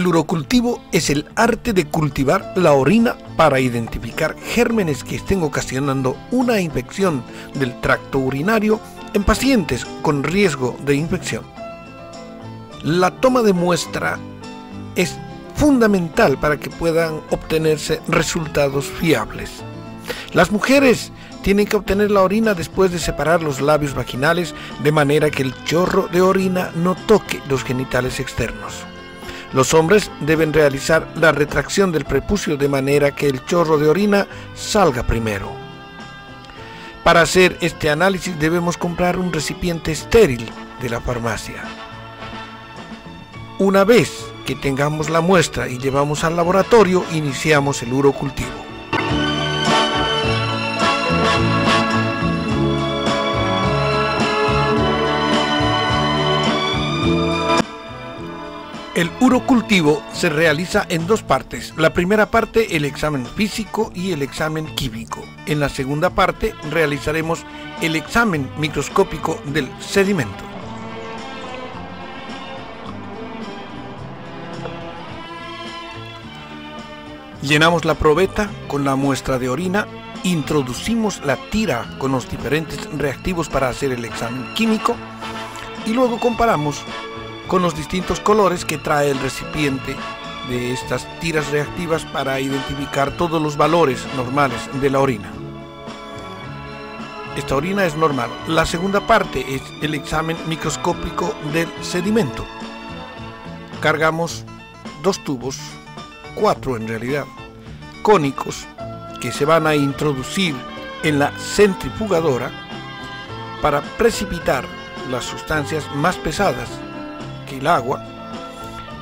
El urocultivo es el arte de cultivar la orina para identificar gérmenes que estén ocasionando una infección del tracto urinario en pacientes con riesgo de infección. La toma de muestra es fundamental para que puedan obtenerse resultados fiables. Las mujeres tienen que obtener la orina después de separar los labios vaginales de manera que el chorro de orina no toque los genitales externos. Los hombres deben realizar la retracción del prepucio de manera que el chorro de orina salga primero. Para hacer este análisis debemos comprar un recipiente estéril de la farmacia. Una vez que tengamos la muestra y llevamos al laboratorio, iniciamos el urocultivo. El urocultivo se realiza en dos partes. La primera parte el examen físico y el examen químico. En la segunda parte realizaremos el examen microscópico del sedimento. Llenamos la probeta con la muestra de orina, introducimos la tira con los diferentes reactivos para hacer el examen químico y luego comparamos con los distintos colores que trae el recipiente de estas tiras reactivas para identificar todos los valores normales de la orina. Esta orina es normal. La segunda parte es el examen microscópico del sedimento. Cargamos dos tubos, cuatro en realidad, cónicos que se van a introducir en la centrifugadora para precipitar las sustancias más pesadas el agua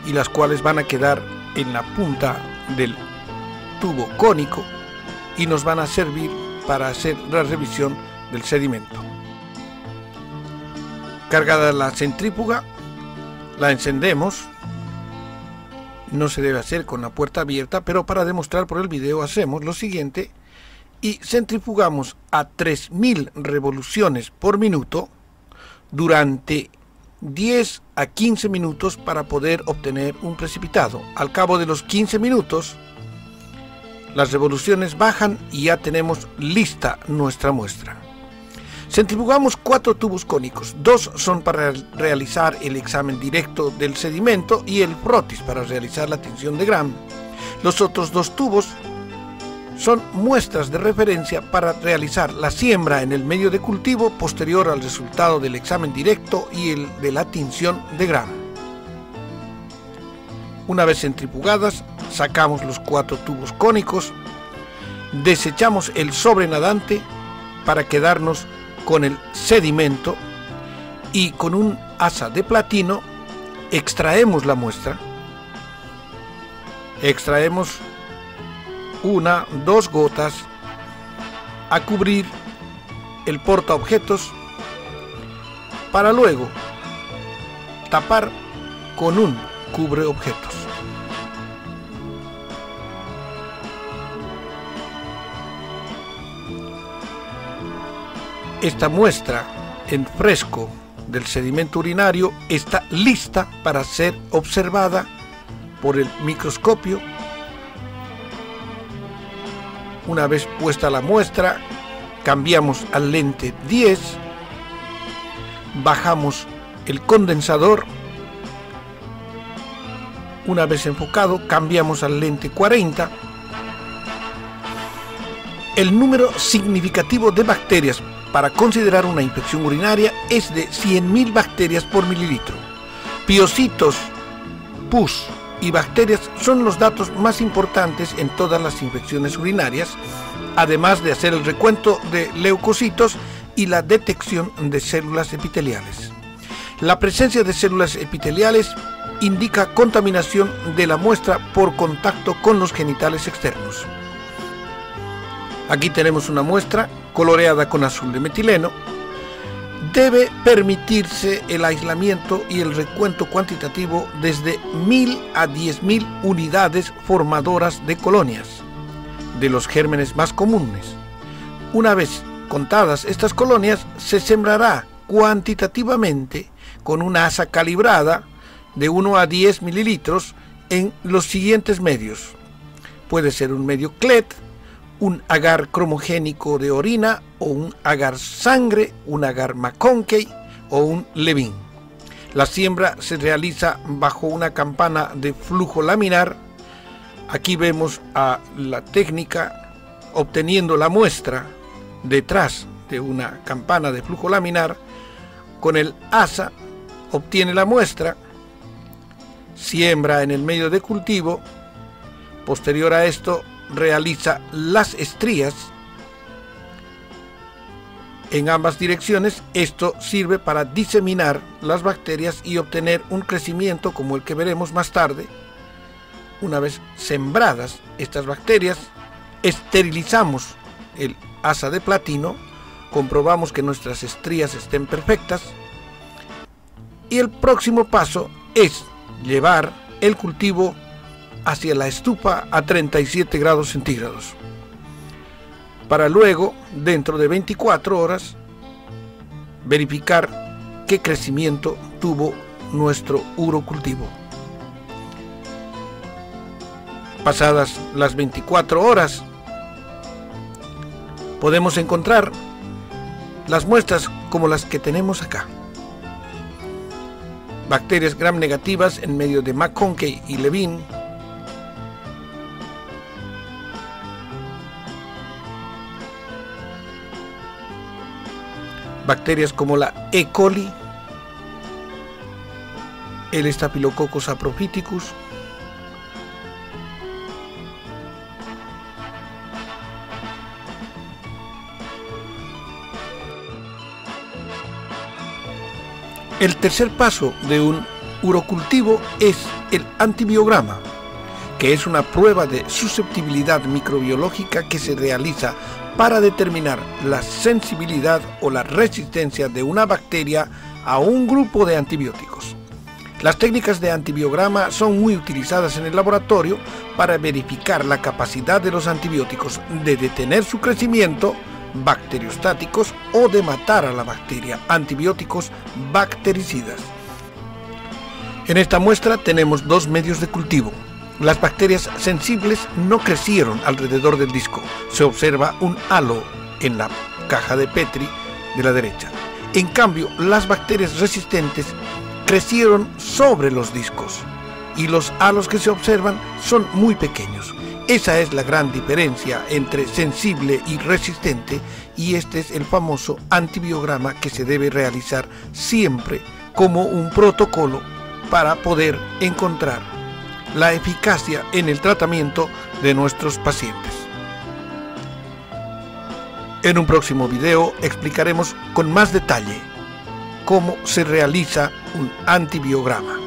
y las cuales van a quedar en la punta del tubo cónico y nos van a servir para hacer la revisión del sedimento. Cargada la centrífuga, la encendemos. No se debe hacer con la puerta abierta, pero para demostrar por el video hacemos lo siguiente y centrifugamos a 3000 revoluciones por minuto durante 10 a 15 minutos para poder obtener un precipitado. Al cabo de los 15 minutos, las revoluciones bajan y ya tenemos lista nuestra muestra. Centrifugamos cuatro tubos cónicos, dos son para realizar el examen directo del sedimento y el frotis para realizar la tinción de Gram. Los otros dos tubos son muestras de referencia para realizar la siembra en el medio de cultivo posterior al resultado del examen directo y el de la tinción de grano. Una vez centrifugadas, sacamos los cuatro tubos cónicos, desechamos el sobrenadante para quedarnos con el sedimento y con un asa de platino extraemos la muestra, extraemos una, dos gotas a cubrir el portaobjetos para luego tapar con un cubre objetos. Esta muestra en fresco del sedimento urinario está lista para ser observada por el microscopio una vez puesta la muestra, cambiamos al lente 10, bajamos el condensador, una vez enfocado, cambiamos al lente 40. El número significativo de bacterias para considerar una infección urinaria es de 100.000 bacterias por mililitro. Piocitos, pus, y bacterias son los datos más importantes en todas las infecciones urinarias, además de hacer el recuento de leucocitos y la detección de células epiteliales. La presencia de células epiteliales indica contaminación de la muestra por contacto con los genitales externos. Aquí tenemos una muestra coloreada con azul de metileno, debe permitirse el aislamiento y el recuento cuantitativo desde 1.000 a 10.000 unidades formadoras de colonias, de los gérmenes más comunes. Una vez contadas estas colonias, se sembrará cuantitativamente con una asa calibrada de 1 a 10 mililitros en los siguientes medios. Puede ser un medio CLET, un agar cromogénico de orina o un agar sangre, un agar McConkey o un Levin. La siembra se realiza bajo una campana de flujo laminar. Aquí vemos a la técnica obteniendo la muestra detrás de una campana de flujo laminar. Con el asa obtiene la muestra, siembra en el medio de cultivo. Posterior a esto realiza las estrías en ambas direcciones. Esto sirve para diseminar las bacterias y obtener un crecimiento como el que veremos más tarde. Una vez sembradas estas bacterias, esterilizamos el asa de platino, comprobamos que nuestras estrías estén perfectas y el próximo paso es llevar el cultivo hacia la estufa a 37 grados centígrados, para luego, dentro de 24 horas, verificar qué crecimiento tuvo nuestro urocultivo. Pasadas las 24 horas, podemos encontrar las muestras como las que tenemos acá. Bacterias gram negativas en medio de McConkey y Levin, bacterias como la E. coli, el Staphylococcus aprophyticus, El tercer paso de un urocultivo es el antibiograma, que es una prueba de susceptibilidad microbiológica que se realiza para determinar la sensibilidad o la resistencia de una bacteria a un grupo de antibióticos. Las técnicas de antibiograma son muy utilizadas en el laboratorio para verificar la capacidad de los antibióticos de detener su crecimiento, bacteriostáticos o de matar a la bacteria, antibióticos bactericidas. En esta muestra tenemos dos medios de cultivo, las bacterias sensibles no crecieron alrededor del disco. Se observa un halo en la caja de Petri de la derecha. En cambio, las bacterias resistentes crecieron sobre los discos y los halos que se observan son muy pequeños. Esa es la gran diferencia entre sensible y resistente y este es el famoso antibiograma que se debe realizar siempre como un protocolo para poder encontrar la eficacia en el tratamiento de nuestros pacientes. En un próximo video explicaremos con más detalle cómo se realiza un antibiograma.